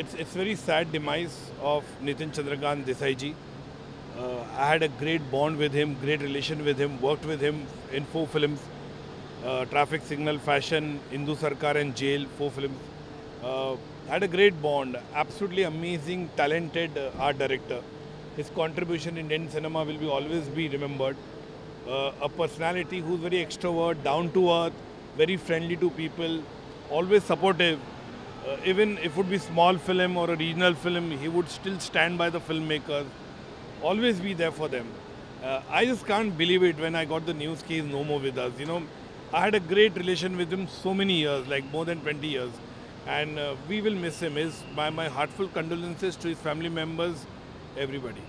it's it's very sad demise of Nitin Chandrakant Desai ji. Uh, I had a great bond with him, great relation with him, worked with him in four films uh, Traffic Signal, Fashion, Indu Sarkar, and Jail, four films. Uh, had a great bond, absolutely amazing, talented uh, art director. His contribution in Indian cinema will be always be remembered. Uh, a personality who's very extrovert, down to earth, very friendly to people, always supportive. Uh, even if it would be small film or a regional film, he would still stand by the filmmakers, always be there for them. Uh, I just can't believe it when I got the news he is no more with us. You know, I had a great relation with him so many years, like more than 20 years. And uh, we will miss him. His, my, my heartfelt condolences to his family members, everybody.